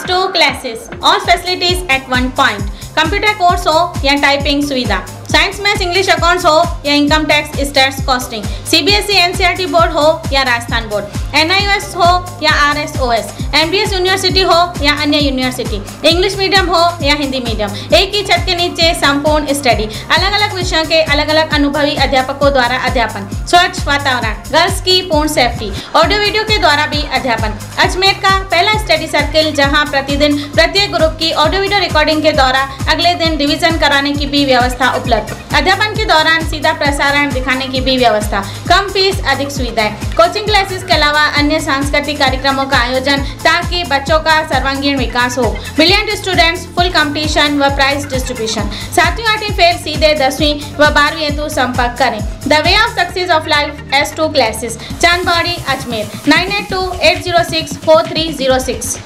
S2 classes. All facilities at one. Computer course हो या typing सुविधा साइंस मैथ्स इंग्लिश अकाउंट्स हो या income tax stats costing CBSE NCERT board हो या राजस्थान बोर्ड एनआईओएस हो या आरएसओएस एमबीएस यूनिवर्सिटी हो या अन्य यूनिवर्सिटी इंग्लिश मीडियम हो या हिंदी मीडियम एक ही छत के नीचे संपूर्ण स्टडी अलग अलग विषयों के अलग अलग अनुभवी अध्यापकों द्वारा अध्यापन स्वच्छ वातावरण गर्ल्स की पूर्ण सेफ्टी ऑडियो वीडियो के द्वारा भी अध्यापन अजमेर सर्किल जहाँ प्रतिदिन प्रत्येक ग्रुप की ऑडियो वीडियो रिकॉर्डिंग के द्वारा अगले दिन डिवीज़न कराने की भी व्यवस्था उपलब्ध। अध्यापन के दौरान सीधा प्रसारण दिखाने की भी व्यवस्था। कम फ़ीस अधिक सुविधाएँ। कोचिंग क्लासेस के अलावा अन्य सांस्कृतिक कार्यक्रमों का आयोजन ताकि बच्चों का सर्वांगीण विकास हो। ब्रिलियंट स्टूडेंट्स फुल कंपटीशन व प्राइज डिस्ट्रीब्यूशन सातवीं, आठवीं फेल सीधे दसवीं व बारहवीं हेतु संपर्क करें। The way of success of life S two classes Chandbari, Ajmer. Nine eight two, eight zero six, four three zero six.